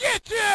get you!